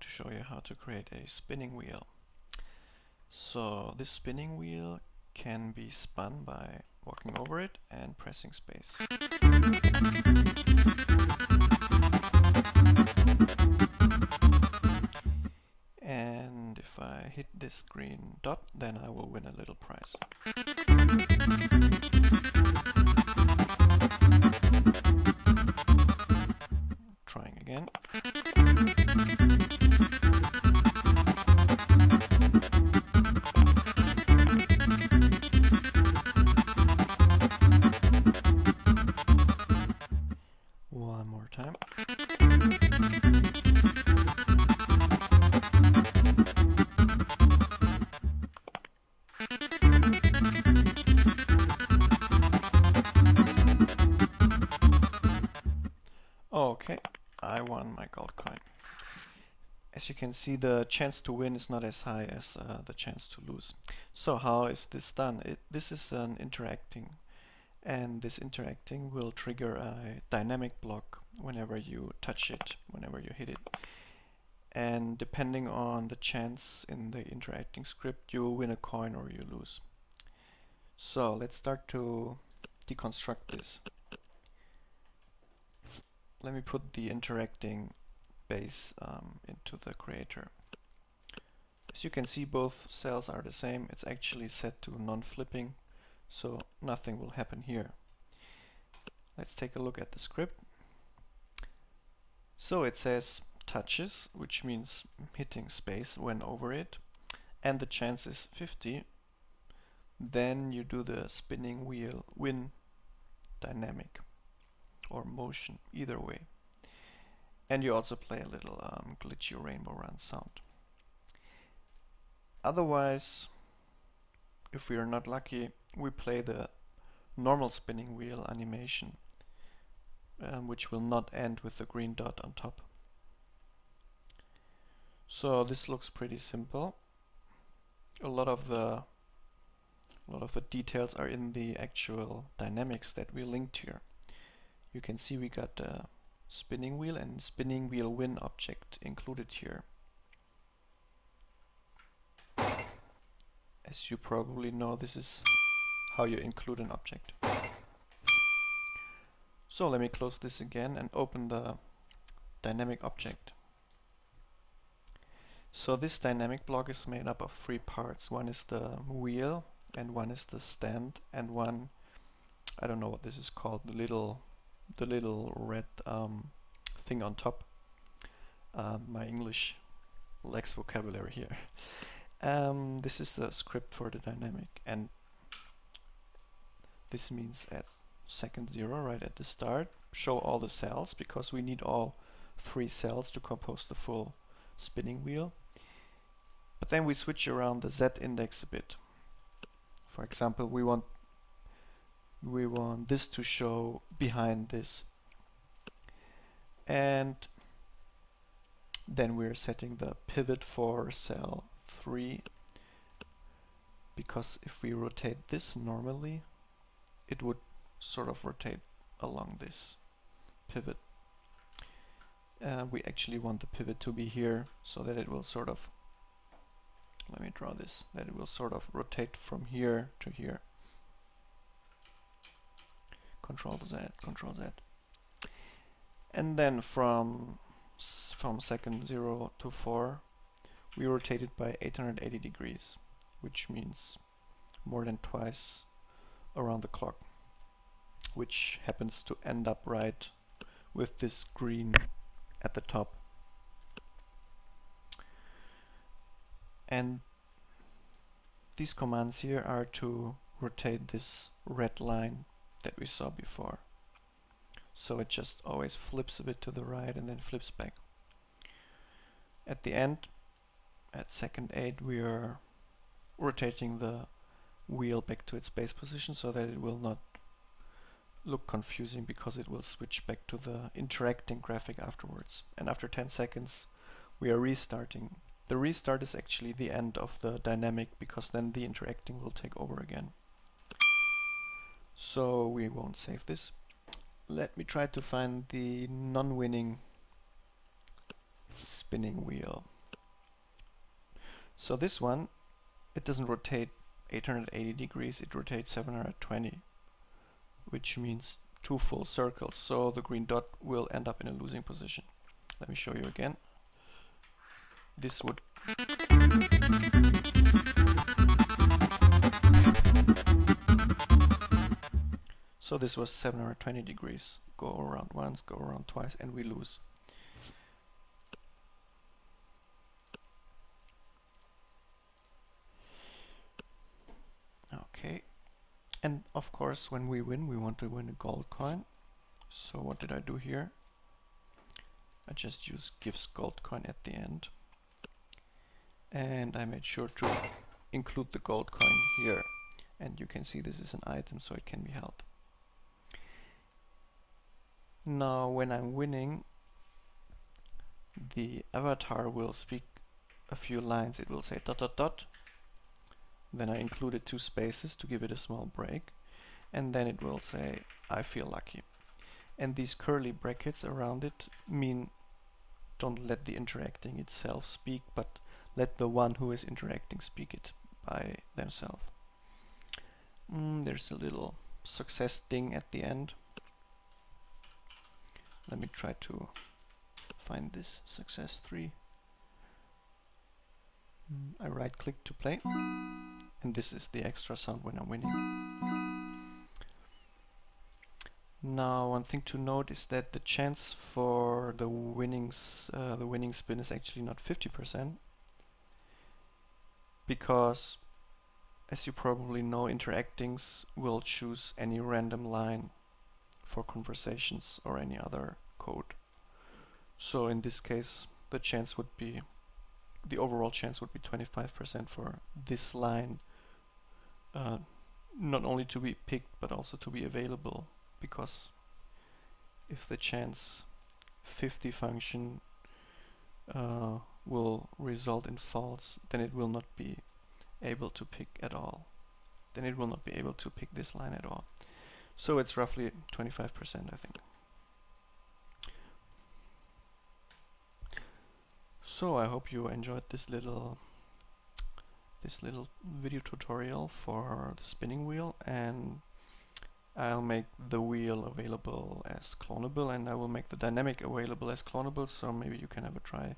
to show you how to create a spinning wheel. So this spinning wheel can be spun by walking over it and pressing space. And if I hit this green dot, then I will win a little prize. Okay, I won my gold coin. As you can see, the chance to win is not as high as uh, the chance to lose. So how is this done? It, this is an interacting and this interacting will trigger a dynamic block whenever you touch it, whenever you hit it. And depending on the chance in the interacting script, you win a coin or you lose. So let's start to deconstruct this. Let me put the interacting base um, into the creator. As you can see, both cells are the same. It's actually set to non-flipping so nothing will happen here. Let's take a look at the script. So it says touches, which means hitting space when over it, and the chance is 50. Then you do the spinning wheel win dynamic or motion, either way. And you also play a little um, glitchy rainbow run sound. Otherwise, if we are not lucky, we play the normal spinning wheel animation, um, which will not end with the green dot on top. So this looks pretty simple. A lot of the a lot of the details are in the actual dynamics that we linked here. You can see we got the spinning wheel and spinning wheel win object included here. As you probably know, this is how you include an object. So let me close this again and open the dynamic object. So this dynamic block is made up of three parts. One is the wheel and one is the stand and one I don't know what this is called the little the little red um, thing on top. Uh, my English lacks vocabulary here. Um, this is the script for the dynamic and this means at second zero, right at the start, show all the cells because we need all three cells to compose the full spinning wheel. But then we switch around the z index a bit. For example, we want we want this to show behind this. And then we're setting the pivot for cell 3 because if we rotate this normally it would sort of rotate along this pivot. Uh, we actually want the pivot to be here so that it will sort of let me draw this that it will sort of rotate from here to here control Z control Z and then from from second 0 to 4 we rotate it by 880 degrees, which means more than twice around the clock, which happens to end up right with this green at the top. And these commands here are to rotate this red line that we saw before. So it just always flips a bit to the right and then flips back. At the end, at second 8 we are rotating the wheel back to its base position so that it will not look confusing because it will switch back to the interacting graphic afterwards. And after 10 seconds we are restarting. The restart is actually the end of the dynamic because then the interacting will take over again. So we won't save this. Let me try to find the non-winning spinning wheel. So this one, it doesn't rotate 880 degrees, it rotates 720, which means two full circles. So the green dot will end up in a losing position. Let me show you again. This would So this was 720 degrees. Go around once, go around twice, and we lose. Okay. And of course, when we win, we want to win a gold coin. So what did I do here? I just use gives gold coin at the end. And I made sure to include the gold coin here. And you can see this is an item, so it can be held. Now when I'm winning, the avatar will speak a few lines. It will say dot dot dot. Then I included two spaces to give it a small break. And then it will say, I feel lucky. And these curly brackets around it mean don't let the interacting itself speak, but let the one who is interacting speak it by themselves. Mm, there's a little success ding at the end. Let me try to find this success 3. Mm, I right click to play and this is the extra sound when I'm winning. Now one thing to note is that the chance for the winnings uh, the winning spin is actually not 50% because as you probably know interactings will choose any random line for conversations or any other code. So in this case the chance would be the overall chance would be 25% for this line uh, not only to be picked but also to be available because if the chance 50 function uh, will result in false then it will not be able to pick at all then it will not be able to pick this line at all so it's roughly 25% I think. So I hope you enjoyed this little this little video tutorial for the spinning wheel and I'll make the wheel available as clonable and I will make the dynamic available as clonable so maybe you can have a try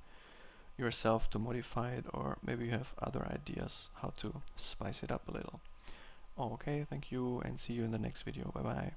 yourself to modify it or maybe you have other ideas how to spice it up a little. Oh, okay, thank you and see you in the next video. Bye bye.